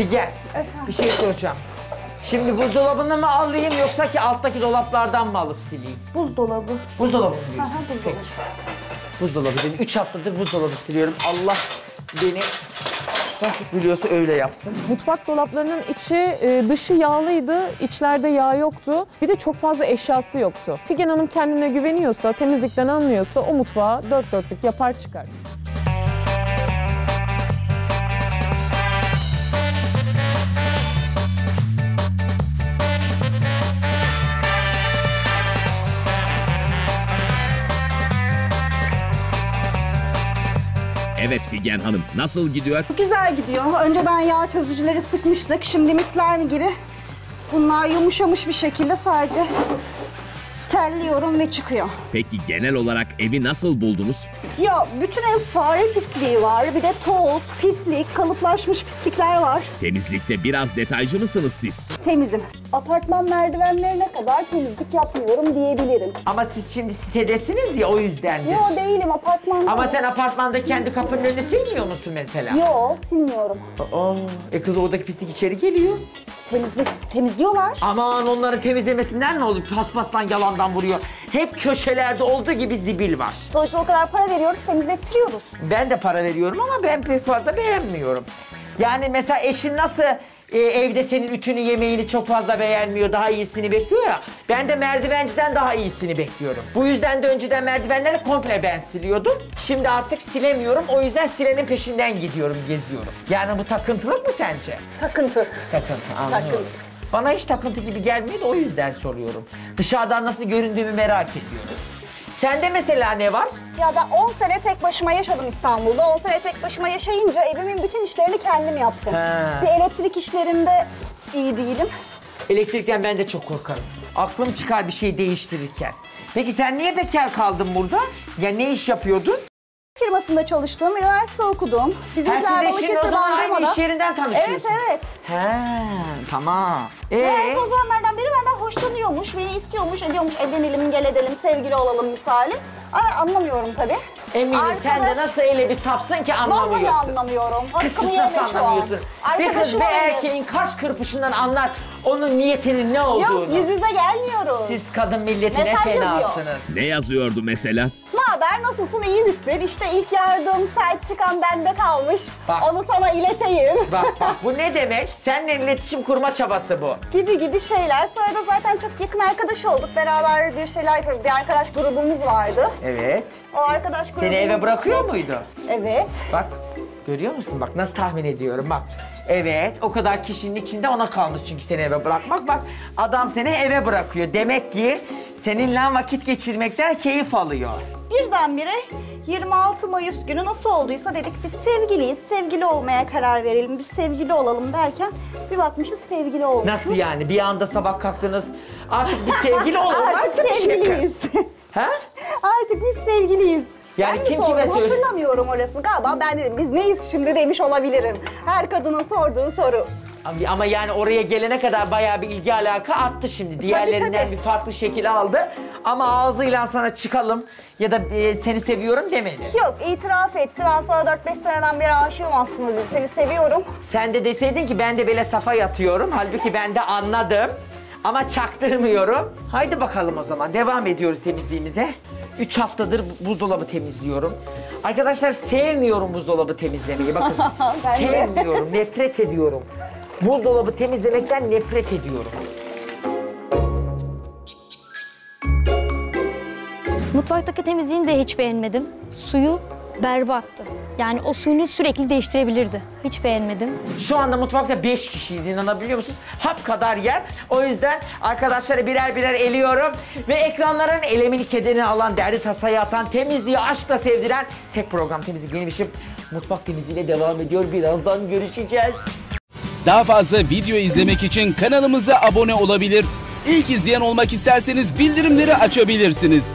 Figen bir şey soracağım. Şimdi buzdolabını mı alayım yoksa ki alttaki dolaplardan mı alıp sileyim? Buzdolabı. Buzdolabı mı diyorsun? Aha, buzdolabı. Peki. Buzdolabı dedim. Üç haftadır buzdolabı siliyorum. Allah beni nasıl biliyorsa öyle yapsın. Mutfak dolaplarının içi e, dışı yağlıydı, içlerde yağ yoktu. Bir de çok fazla eşyası yoktu. Figen Hanım kendine güveniyorsa, temizlikten anlıyorsa o mutfağı dört dörtlük yapar çıkar. Evet Figen Hanım nasıl gidiyor? Güzel gidiyor. Önceden yağ çözücüleri sıkmıştık. Şimdi misler mi gibi bunlar yumuşamış bir şekilde sadece telliyorum ve çıkıyor. Peki genel olarak evi nasıl buldunuz? Ya bütün ev fare pisliği var. Bir de toz, pislik, kalıplaşmış pislikler var. Temizlikte biraz detaycı mısınız siz? Temizim. Apartman merdivenlerine kadar temizlik yapmıyorum diyebilirim. Ama siz şimdi sitedesiniz ya o yüzdendir. Yo değilim apartmanda. Ama sen apartmanda kendi kapının önünü silmiyor musun mesela? Yo silmiyorum. Aa, e kız oradaki pislik içeri geliyor. Temizlik, temizliyorlar. Aman onların temizlemesinden ne olur? Paspaslan yalandan vuruyor. Hep köşelerde olduğu gibi zibil var. Sonuçta o kadar para veriyoruz, temizlettiriyoruz. Ben de para veriyorum ama ben pek fazla beğenmiyorum. Yani mesela eşin nasıl e, evde senin ütünü yemeğini çok fazla beğenmiyor, daha iyisini bekliyor ya. Ben de merdivenciden daha iyisini bekliyorum. Bu yüzden de önceden merdivenleri komple ben siliyordum. Şimdi artık silemiyorum. O yüzden silenin peşinden gidiyorum, geziyorum. Yani bu takıntılık mı sence? Takıntı. Takıntı, anlıyorum. Takıntı. Bana hiç takıntı gibi gelmiyor da o yüzden soruyorum. Dışarıdan nasıl göründüğümü merak ediyorum. Sende mesela ne var? Ya ben 10 sene tek başıma yaşadım İstanbul'da. 10 sene tek başıma yaşayınca evimin bütün işlerini kendim yaptım. Ha. Bir elektrik işlerinde iyi değilim. Elektrikten ben de çok korkarım. Aklım çıkar bir şey değiştirirken. Peki sen niye bekar kaldın burada? Ya ne iş yapıyordun? Firmasında çalıştım, üniversite okudum. Ha, Bizimkiler siz eşinle o zaman aynı iş yerinden tanışıyorsunuz. Evet, evet. He, tamam. Meğerse Ee, o zamanlardan beri benden hoşlanıyormuş, beni istiyormuş, ediyormuş, evlenelim, gel edelim, sevgili olalım misali. Ama anlamıyorum tabii. eminim sen de Arkadaş- nasıl öyle bir safsın ki Vallahi anlamıyorsun. anlamıyorum. Kız nasıl anlamıyorsun? Bir kız bir erkeğin kaş kırpışından anlar onun niyetinin ne olduğunu. Yok yüz yüze gelmiyoruz. Siz kadın milletine Mesaj yazıyor. fenasınız. Ne yazıyordu mesela? Ne haber, nasılsın, iyi misin? İşte ilk yardım sertifikan bende kalmış. Bak. Onu sana ileteyim. Bak bak bu ne demek? Seninle iletişim kurma çabası bu. gibi gibi şeyler. Sonra da zaten çok yakın arkadaş olduk. Beraber bir şeyler yapıyoruz. Bir arkadaş grubumuz vardı. Evet. O arkadaş grubumuz... Seni eve bırakıyor muydu? Evet. Bak görüyor musun? Bak nasıl tahmin ediyorum bak. Evet o kadar kişinin içinde ona kalmış çünkü seni eve bırakmak. Bak adam seni eve bırakıyor. Demek ki seninle vakit geçirmekten keyif alıyor. Birdenbire 26 Mayıs günü nasıl olduysa dedik biz sevgiliyiz. Sevgili olmaya karar verelim. Biz sevgili olalım derken bir bakmışız sevgili olmuşuz. Nasıl yani? Bir anda sabah kalktınız artık bir sevgili olalım. Artık şey sevgiliyiz. Ha? Artık biz sevgiliyiz. Yani ben kim kime söyle- Hatırlamıyorum orasını. Galiba ben dedim biz neyiz şimdi demiş olabilirim. Her kadının sorduğu soru. Ama- yani oraya gelene kadar bayağı bir ilgi alaka arttı şimdi. Diğerlerinden tabii. bir farklı şekil aldı. Ama ağzıyla sana çıkalım ya da e, seni seviyorum demedi. Yok itiraf etti. Ben sana 4-5 seneden beri aşığım aslında dedi. Seni seviyorum. Sen de deseydin ki ben de böyle safa yatıyorum. Halbuki ben de anladım. Ama çaktırmıyorum. Haydi bakalım o zaman. Devam ediyoruz temizliğimize. Üç haftadır bu- buzdolabı temizliyorum. Arkadaşlar sevmiyorum buzdolabı temizlemeyi. Bakın sevmiyorum, nefret ediyorum. Buzdolabı temizlemekten nefret ediyorum. Mutfaktaki temizliğini de hiç beğenmedim. Suyu berbattı. Yani o suyunu sürekli değiştirebilirdi. Hiç beğenmedim. Şu anda mutfakta beş kişiyiz inanabiliyor musunuz? Hap kadar yer. O yüzden arkadaşları birer birer eliyorum. Ve ekranların elemini kederini alan, derdi tasayı atan, temizliği aşkla sevdiren tek program temizlik benim işim. Mutfak temizliğiyle devam ediyor. Birazdan görüşeceğiz. Daha fazla video izlemek için kanalımıza abone olabilir. İlk izleyen olmak isterseniz bildirimleri açabilirsiniz.